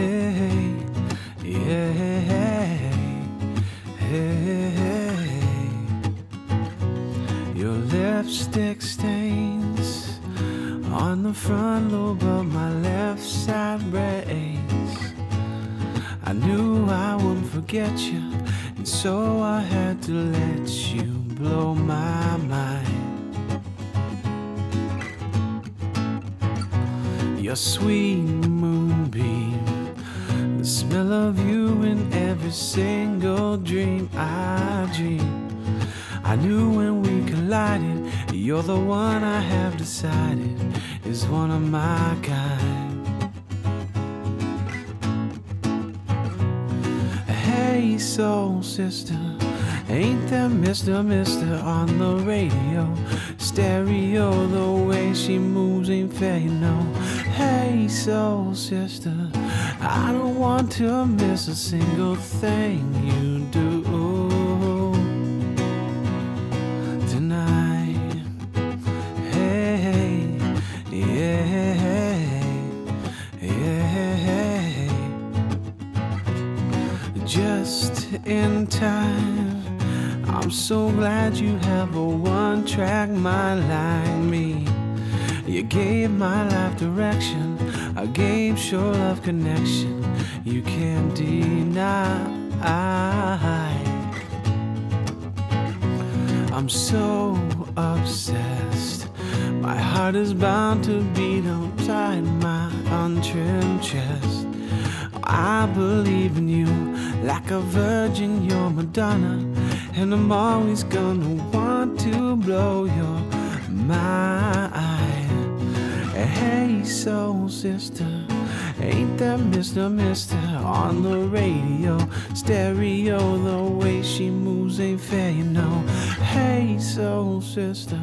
Hey, yeah, hey, your lipstick stains on the front lobe of my left side brace. I knew I wouldn't forget you, and so I had to let you blow my mind. Your sweet smell of you in every single dream I dream. I knew when we collided, you're the one I have decided is one of my kind. Hey, soul sister, ain't that Mr. Mister on the radio? Stereo, the way she moves ain't fair, you know. Hey, soul sister, I don't want to miss a single thing you do tonight. Hey, yeah, yeah. Just in time. I'm so glad you have a one track mind like me. You gave my life direction, I gave sure love connection. You can't deny. I'm so obsessed. My heart is bound to beat outside my untrimmed chest. I believe in you like a virgin, you're Madonna. And I'm always gonna want to blow your mind. Hey, soul sister. Ain't that Mr. Mister on the radio? Stereo, the way she moves ain't fair, you know. Hey, soul sister,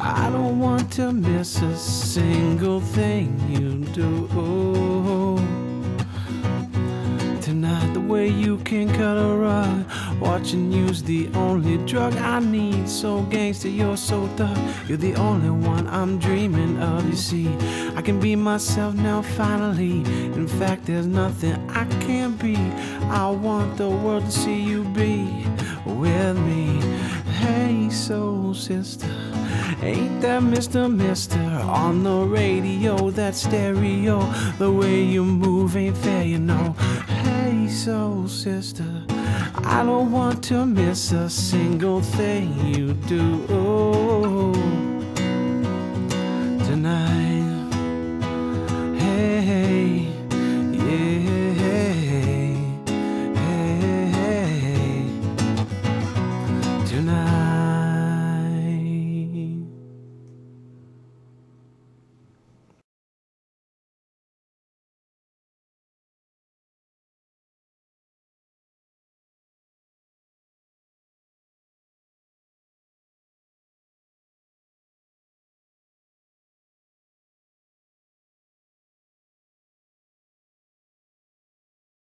I don't want to miss a single thing you do. Tonight, the way you can cut a rug, watching you's the only drug I need. So gangster, you're so thug. You're the only one I'm dreaming of. You see, I can be myself now, finally. In fact, there's nothing I can't be. I want the world to see you be with me. Hey, soul sister. Ain't that Mr. Mister on the radio? That stereo, the way you move ain't fair, you know place, sister. I don't want to miss a single thing you do oh, tonight. Hey.